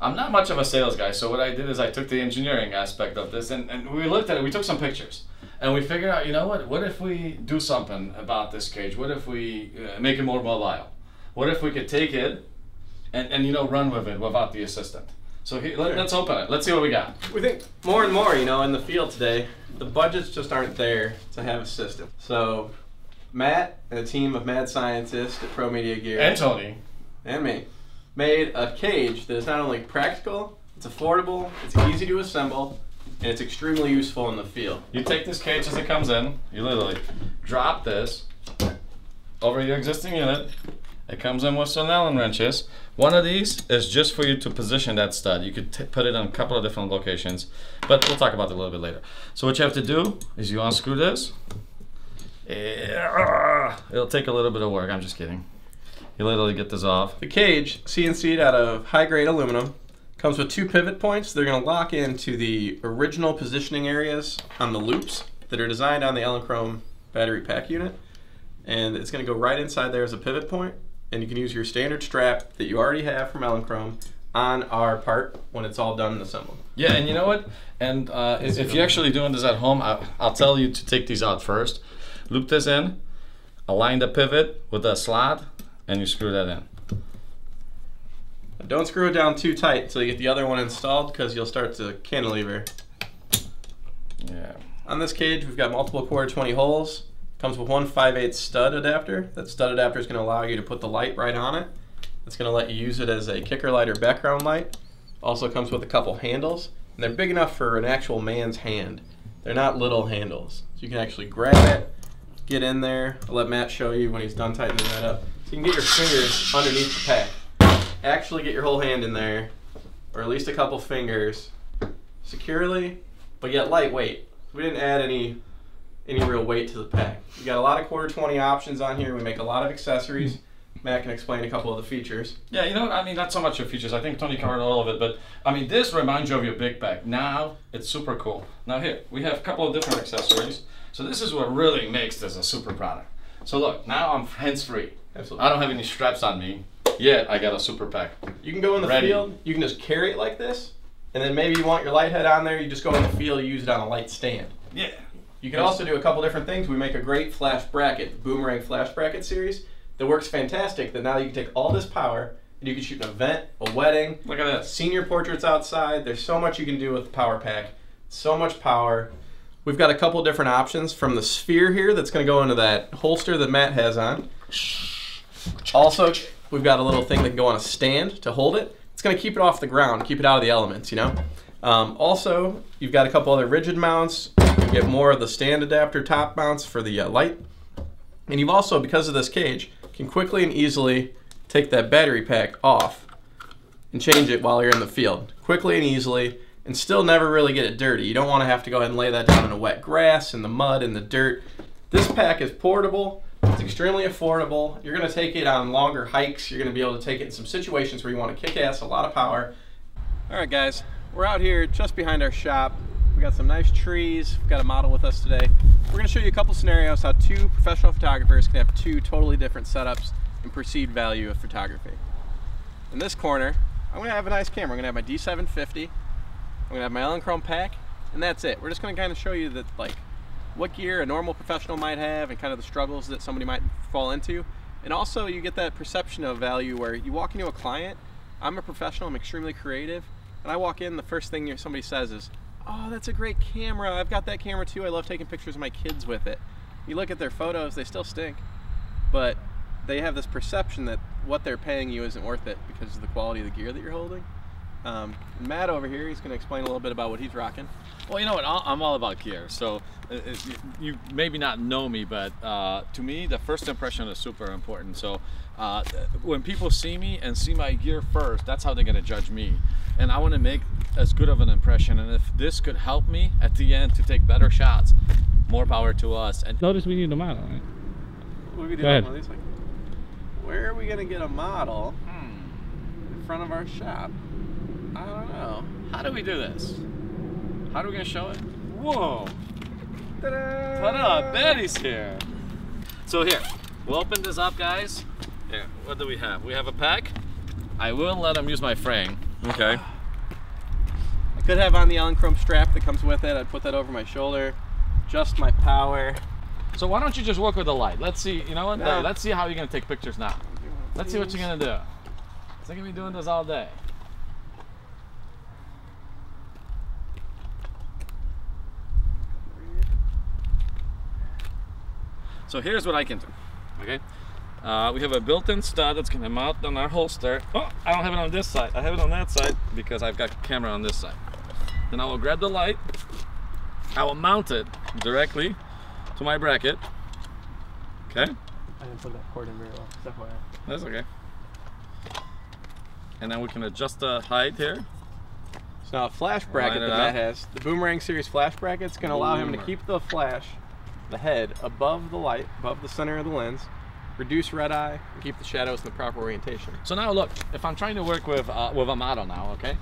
I'm not much of a sales guy, so what I did is I took the engineering aspect of this and, and we looked at it, we took some pictures. And we figured out, you know what, what if we do something about this cage? What if we uh, make it more mobile? What if we could take it and, and you know, run with it without the assistant? So he, let, us open it. Let's see what we got. We think more and more, you know, in the field today, the budgets just aren't there to have a system. So Matt and a team of mad scientists at Pro Media Gear And Tony. and me made a cage that is not only practical, it's affordable, it's easy to assemble, and it's extremely useful in the field. You take this cage as it comes in, you literally drop this over your existing unit. It comes in with some Allen wrenches. One of these is just for you to position that stud. You could put it on a couple of different locations, but we'll talk about that a little bit later. So what you have to do is you unscrew this. It'll take a little bit of work. I'm just kidding. You literally get this off. The cage, CNC'd out of high grade aluminum, comes with two pivot points. They're going to lock into the original positioning areas on the loops that are designed on the Elinchrom battery pack unit. And it's going to go right inside there as a pivot point. And you can use your standard strap that you already have from Elinchrom on our part when it's all done and assembled. Yeah, and you know what? And uh, if, if you're actually doing this at home, I, I'll tell you to take these out first. Loop this in, align the pivot with the slot, and you screw that in. Don't screw it down too tight until you get the other one installed because you'll start to cantilever. Yeah. On this cage, we've got multiple quarter 20 holes. Comes with one 5 8 stud adapter. That stud adapter is going to allow you to put the light right on it. It's going to let you use it as a kicker light or background light. Also comes with a couple handles. And they're big enough for an actual man's hand. They're not little handles. So you can actually grab it, get in there. I'll let Matt show you when he's done tightening that up. So you can get your fingers underneath the pack. Actually get your whole hand in there, or at least a couple fingers, securely, but yet lightweight. We didn't add any any real weight to the pack. We got a lot of quarter 20 options on here. We make a lot of accessories. Matt can explain a couple of the features. Yeah, you know, I mean, not so much your features. I think Tony covered all of it, but I mean, this reminds you of your big bag. Now it's super cool. Now here we have a couple of different accessories. So this is what really makes this a super product. So look, now I'm hands free. Absolutely. I don't have any straps on me. Yet I got a super pack. You can go in the Ready. field. You can just carry it like this, and then maybe you want your light head on there. You just go in the field. You use it on a light stand. Yeah. You can also do a couple different things. We make a great flash bracket, Boomerang Flash Bracket series, that works fantastic. That now you can take all this power and you can shoot an event, a wedding, Look at this. senior portraits outside. There's so much you can do with the power pack. So much power. We've got a couple different options from the sphere here that's going to go into that holster that Matt has on. Also, we've got a little thing that can go on a stand to hold it. It's going to keep it off the ground, keep it out of the elements, you know? Um, also, you've got a couple other rigid mounts. You get more of the stand adapter top mounts for the uh, light. And you've also, because of this cage, can quickly and easily take that battery pack off and change it while you're in the field. Quickly and easily, and still never really get it dirty. You don't want to have to go ahead and lay that down in the wet grass, and the mud, and the dirt. This pack is portable. It's extremely affordable. You're going to take it on longer hikes. You're going to be able to take it in some situations where you want to kick ass, a lot of power. All right, guys, we're out here just behind our shop. We got some nice trees. We've got a model with us today. We're going to show you a couple scenarios how two professional photographers can have two totally different setups and perceived value of photography. In this corner, I'm going to have a nice camera. I'm going to have my D750. I'm to have my Elinchrom pack, and that's it. We're just to kind of show you that, like, what gear a normal professional might have and kind of the struggles that somebody might fall into. And also you get that perception of value where you walk into a client, I'm a professional, I'm extremely creative, and I walk in, the first thing somebody says is, oh, that's a great camera. I've got that camera too. I love taking pictures of my kids with it. You look at their photos, they still stink, but they have this perception that what they're paying you isn't worth it because of the quality of the gear that you're holding. Um, Matt over here, he's going to explain a little bit about what he's rocking. Well, you know what? I- I'm all about gear. So uh, uh, you, you maybe not know me, but uh, to me, the first impression is super important. So uh, when people see me and see my gear first, that's how they're gonna judge me. And I want to make as good of an impression. And if this could help me at the end to take better shots, more power to us. And Notice we need a model, right? What are Go ahead. one? Like, where are we gonna get a model in front of our shop? I don't know. how do we do this? How are we gonna show it? Whoa! Ta-da! Ta-da! Betty's here. So here, we'll open this up, guys. Here, what do we have? We have a pack. I will let him use my frame. Okay. I could have on the Elinchrom strap that comes with it. I'd put that over my shoulder. Just my power. So why don't you just work with the light? Let's see. You know what? Nah. Let's see how you're gonna take pictures now. Let's see what you're gonna do. So I'm gonna be doing this all day. So here's what I can do. Okay. Uh, we have a built-in stud that's gonna mount on our holster. Oh, I don't have it on this side. I have it on that side because I've got camera on this side. Then I will grab the light. I will mount it directly to my bracket. Okay. I didn't put that cord in very well. That's FYI. That's okay. And then we can adjust the height here. So now a flash bracket Line that Matt has, the Boomerang Series flash bracket, is going to allow him to keep the flash, the head, above the light, above the center of the lens, reduce red eye, and keep the shadows in the proper orientation. So now look, if I'm trying to work with uh, with a model now, okay,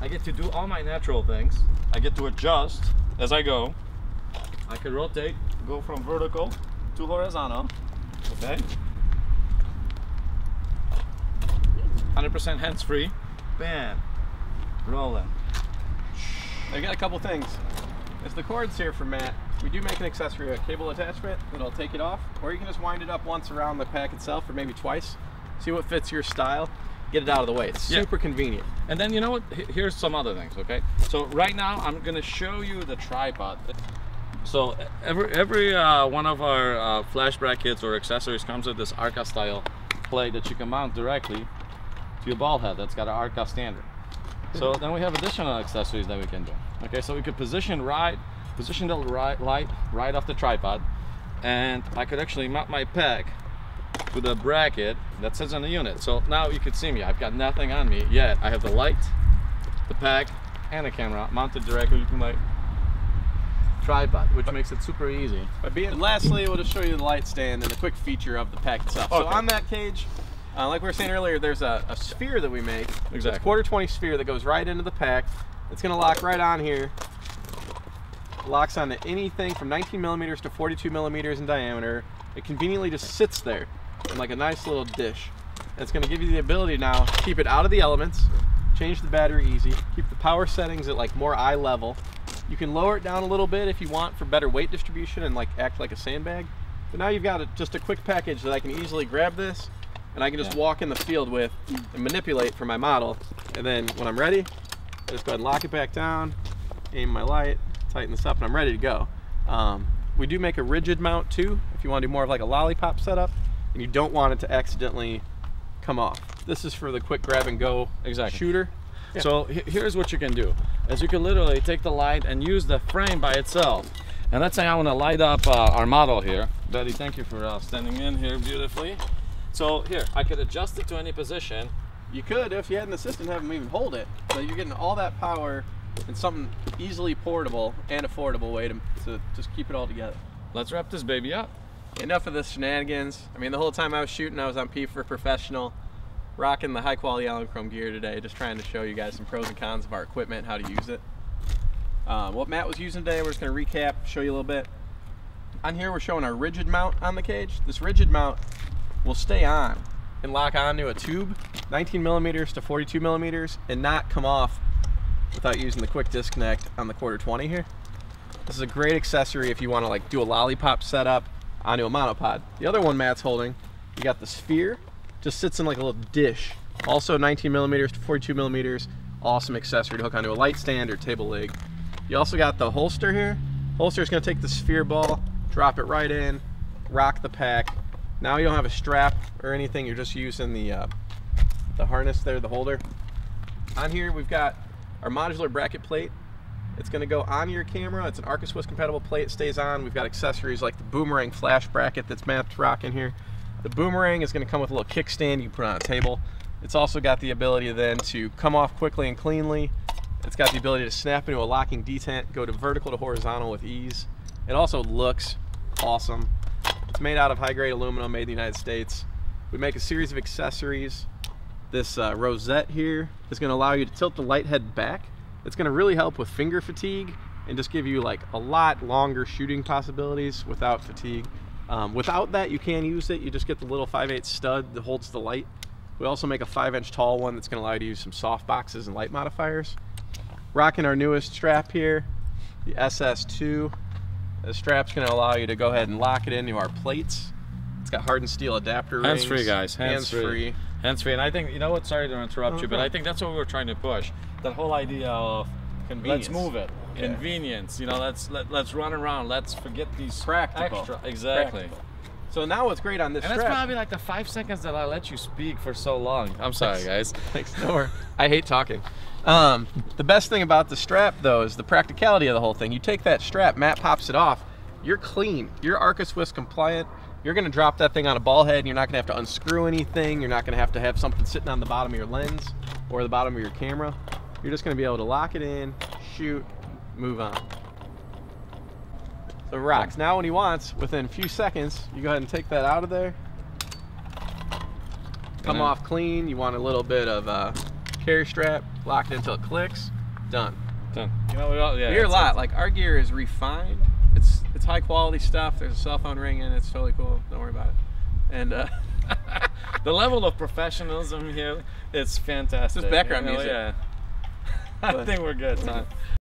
I get to do all my natural things. I get to adjust as I go. I can rotate, go from vertical to horizontal. Okay. 100% hands free. Bam. Rolling. I've got a couple things. As the cord's here for Matt, we do make an accessory, a cable attachment that'll take it off, or you can just wind it up once around the pack itself, or maybe twice. See what fits your style. Get it out of the way. It's Yeah. super convenient. And then you know what? Here's some other things, okay? So right now I'm gonna show you the tripod. So every every uh, one of our uh, flash brackets or accessories comes with this Arca style plate that you can mount directly to your ball head. That's got an Arca standard. So then we have additional accessories that we can do. Okay, so we could position right, position the right light right off the tripod, and I could actually mount my pack to the bracket that sits on the unit. So now you can see me. I've got nothing on me yet. I have the light, the pack, and the camera mounted directly to my tripod, which makes it super easy. But being, lastly, we'll just show you the light stand and a quick feature of the pack itself. So on that cage, uh, like we were saying earlier, there's a, a sphere that we make. So It's Exactly. a quarter 20 sphere that goes right into the pack. It's gonna lock right on here. Locks onto anything from 19 millimeters to 42 millimeters in diameter. It conveniently just sits there in like a nice little dish. It's gonna give you the ability now to keep it out of the elements, change the battery easy, keep the power settings at like more eye level. You can lower it down a little bit if you want for better weight distribution and like act like a sandbag. But now you've got a, just a quick package that I can easily grab this and I can just Yeah. walk in the field with and manipulate for my model. And then when I'm ready, I just go ahead and lock it back down, aim my light, tighten this up, and I'm ready to go. Um, we do make a rigid mount too, if you want to do more of like a lollipop setup, and you don't want it to accidentally come off. This is for the quick grab and go Exactly. shooter. Yeah. So here's what you can do: is you can literally take the light and use the frame by itself. And let's say I want to light up uh, our model here. Betty, thank you for uh, standing in here beautifully. So here, I could adjust it to any position. You could, if you had an assistant, have them even hold it. So you're getting all that power in something easily portable and affordable way to, to just keep it all together. Let's wrap this baby up. Enough of the shenanigans. I mean, the whole time I was shooting, I was on P for Professional, rocking the high quality Elinchrom gear today, just trying to show you guys some pros and cons of our equipment, how to use it. Um, what Matt was using today, we're just going to recap, show you a little bit. On here, we're showing our rigid mount on the cage. This rigid mount will stay on and lock onto a tube, 19 millimeters to 42 millimeters, and not come off without using the quick disconnect on the quarter 20 here. This is a great accessory if you want to like do a lollipop setup onto a monopod. The other one Matt's holding, you got the sphere, just sits in like a little dish. Also 19 millimeters to 42 millimeters. Awesome accessory to hook onto a light stand or table leg. You also got the holster here. Holster is going to take the sphere ball, drop it right in, rock the pack. Now you don't have a strap or anything. You're just using the uh, the harness there, the holder. On here we've got our modular bracket plate. It's going to go on your camera. It's an Arca Swiss compatible plate. It stays on. We've got accessories like the boomerang flash bracket that's Matt's rocking here. The boomerang is going to come with a little kickstand you can put on a table. It's also got the ability then to come off quickly and cleanly. It's got the ability to snap into a locking detent, go to vertical to horizontal with ease. It also looks awesome. It's made out of high grade aluminum, made in the United States. We make a series of accessories. This uh, rosette here is going to allow you to tilt the light head back. It's going to really help with finger fatigue and just give you like a lot longer shooting possibilities without fatigue. Um, without that, you can use it. You just get the little 5/8 stud that holds the light We also make a five inch tall one that's going to allow you to use some soft boxes and light modifiers. Rocking our newest strap here, the SS2. The strap's going to allow you to go ahead and lock it into our plates. It's got hardened steel adapter Hands rings. free, guys. Hands, free. free. Free. And I think you know what? Sorry to interrupt Oh, you, but. I think that's what we were trying to push. That whole idea of Convenience. let's move it, Yeah. convenience. You know, let's let, let's run around. Let's forget these Practical. extra. Exactly. Practical. So now what's great on this And that's probably like the five seconds that I let you speak for so long. I'm sorry, guys. Thanks, no. I hate talking. Um, the best thing about the strap, though, is the practicality of the whole thing. You take that strap, Matt pops it off, you're clean. You're ARCA Swiss compliant. You're going to drop that thing on a ball head, and you're not going to have to unscrew anything. You're not going to have to have something sitting on the bottom of your lens or the bottom of your camera. You're just going to be able to lock it in, shoot, move on. So rocks. Now when he wants, within a few seconds, you go ahead and take that out of there. Come off clean. You want a little bit of uh, carry strap, lock it until it clicks. Done. Done. You know, we all, yeah. we hear a lot. Like our gear is refined. It's it's high quality stuff. There's a cell phone ring in it. It's totally cool. Don't worry about it. And uh, the level of professionalism here, it's fantastic. background You know, music. Yeah. I think we're good.